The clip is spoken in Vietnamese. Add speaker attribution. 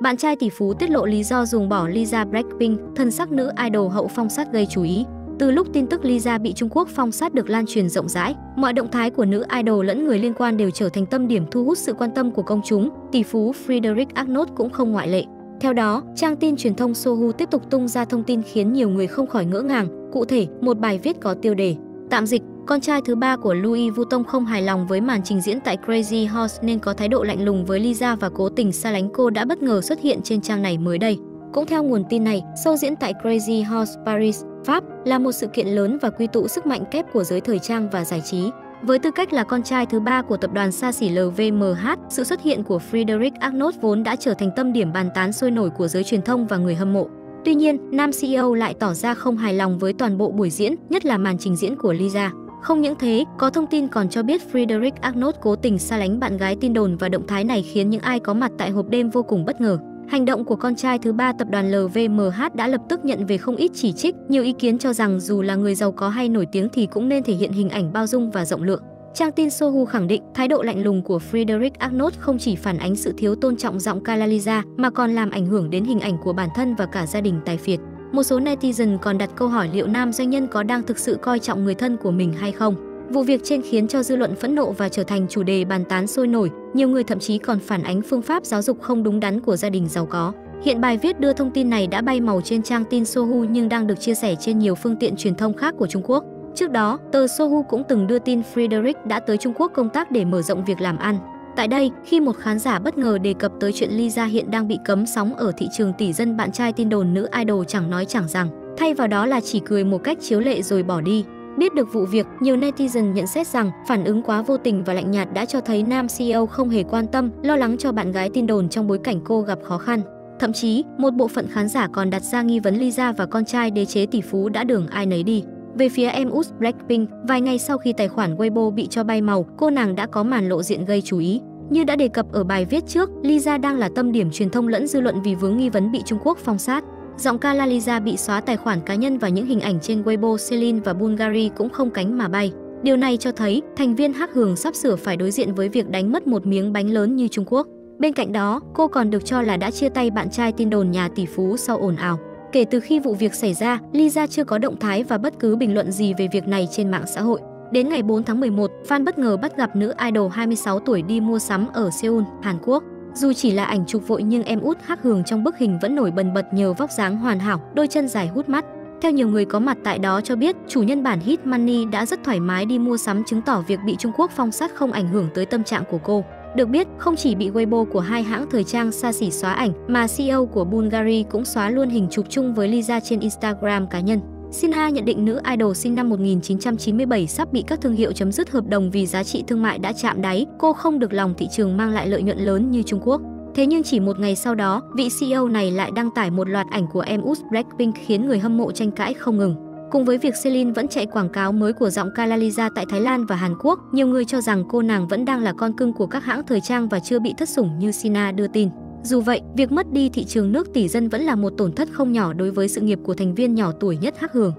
Speaker 1: bạn trai tỷ phú tiết lộ lý do dùng bỏ Lisa Blackpink, thân sắc nữ idol hậu phong sát gây chú ý. Từ lúc tin tức Lisa bị Trung Quốc phong sát được lan truyền rộng rãi, mọi động thái của nữ idol lẫn người liên quan đều trở thành tâm điểm thu hút sự quan tâm của công chúng, tỷ phú Frederick Arnold cũng không ngoại lệ. Theo đó, trang tin truyền thông Sohu tiếp tục tung ra thông tin khiến nhiều người không khỏi ngỡ ngàng. Cụ thể, một bài viết có tiêu đề Tạm dịch, con trai thứ ba của Louis Vuitton không hài lòng với màn trình diễn tại Crazy Horse nên có thái độ lạnh lùng với Lisa và cố tình xa lánh cô đã bất ngờ xuất hiện trên trang này mới đây. Cũng theo nguồn tin này, show diễn tại Crazy Horse Paris, Pháp là một sự kiện lớn và quy tụ sức mạnh kép của giới thời trang và giải trí. Với tư cách là con trai thứ ba của tập đoàn xa xỉ LVMH, sự xuất hiện của frederic Arnold vốn đã trở thành tâm điểm bàn tán sôi nổi của giới truyền thông và người hâm mộ. Tuy nhiên, nam CEO lại tỏ ra không hài lòng với toàn bộ buổi diễn, nhất là màn trình diễn của Lisa. Không những thế, có thông tin còn cho biết Frederick Arnold cố tình xa lánh bạn gái tin đồn và động thái này khiến những ai có mặt tại hộp đêm vô cùng bất ngờ. Hành động của con trai thứ ba tập đoàn LVMH đã lập tức nhận về không ít chỉ trích, nhiều ý kiến cho rằng dù là người giàu có hay nổi tiếng thì cũng nên thể hiện hình ảnh bao dung và rộng lượng. Trang tin Sohu khẳng định thái độ lạnh lùng của Frederick Arnold không chỉ phản ánh sự thiếu tôn trọng giọng Kalaliza mà còn làm ảnh hưởng đến hình ảnh của bản thân và cả gia đình tài phiệt. Một số netizen còn đặt câu hỏi liệu nam doanh nhân có đang thực sự coi trọng người thân của mình hay không. Vụ việc trên khiến cho dư luận phẫn nộ và trở thành chủ đề bàn tán sôi nổi, nhiều người thậm chí còn phản ánh phương pháp giáo dục không đúng đắn của gia đình giàu có. Hiện bài viết đưa thông tin này đã bay màu trên trang tin Sohu nhưng đang được chia sẻ trên nhiều phương tiện truyền thông khác của Trung Quốc. Trước đó, tờ Sohu cũng từng đưa tin Frederick đã tới Trung Quốc công tác để mở rộng việc làm ăn. Tại đây, khi một khán giả bất ngờ đề cập tới chuyện Lisa hiện đang bị cấm sóng ở thị trường tỷ dân bạn trai tin đồn nữ idol chẳng nói chẳng rằng, thay vào đó là chỉ cười một cách chiếu lệ rồi bỏ đi. Biết được vụ việc, nhiều netizen nhận xét rằng phản ứng quá vô tình và lạnh nhạt đã cho thấy nam CEO không hề quan tâm, lo lắng cho bạn gái tin đồn trong bối cảnh cô gặp khó khăn. Thậm chí, một bộ phận khán giả còn đặt ra nghi vấn Lisa và con trai đế chế tỷ phú đã đường ai nấy đi. Về phía em út Blackpink, vài ngày sau khi tài khoản Weibo bị cho bay màu, cô nàng đã có màn lộ diện gây chú ý. Như đã đề cập ở bài viết trước, Lisa đang là tâm điểm truyền thông lẫn dư luận vì vướng nghi vấn bị Trung Quốc phong sát. Giọng ca La Lisa bị xóa tài khoản cá nhân và những hình ảnh trên Weibo Celine và Bulgari cũng không cánh mà bay. Điều này cho thấy thành viên Hắc Hường sắp sửa phải đối diện với việc đánh mất một miếng bánh lớn như Trung Quốc. Bên cạnh đó, cô còn được cho là đã chia tay bạn trai tin đồn nhà tỷ phú sau ồn ào. Kể từ khi vụ việc xảy ra, Lisa chưa có động thái và bất cứ bình luận gì về việc này trên mạng xã hội. Đến ngày 4 tháng 11, fan bất ngờ bắt gặp nữ idol 26 tuổi đi mua sắm ở Seoul, Hàn Quốc. Dù chỉ là ảnh chụp vội nhưng em út Hắc Hường trong bức hình vẫn nổi bần bật nhờ vóc dáng hoàn hảo, đôi chân dài hút mắt. Theo nhiều người có mặt tại đó cho biết, chủ nhân bản Hit Money đã rất thoải mái đi mua sắm chứng tỏ việc bị Trung Quốc phong sát không ảnh hưởng tới tâm trạng của cô. Được biết, không chỉ bị Weibo của hai hãng thời trang xa xỉ xóa ảnh, mà CEO của Bulgari cũng xóa luôn hình chụp chung với Lisa trên Instagram cá nhân. Sinha nhận định nữ idol sinh năm 1997 sắp bị các thương hiệu chấm dứt hợp đồng vì giá trị thương mại đã chạm đáy, cô không được lòng thị trường mang lại lợi nhuận lớn như Trung Quốc. Thế nhưng chỉ một ngày sau đó, vị CEO này lại đăng tải một loạt ảnh của em út Blackpink khiến người hâm mộ tranh cãi không ngừng. Cùng với việc Celine vẫn chạy quảng cáo mới của giọng Kalaliza tại Thái Lan và Hàn Quốc, nhiều người cho rằng cô nàng vẫn đang là con cưng của các hãng thời trang và chưa bị thất sủng như Sina đưa tin. Dù vậy, việc mất đi thị trường nước tỷ dân vẫn là một tổn thất không nhỏ đối với sự nghiệp của thành viên nhỏ tuổi nhất Hắc Hường.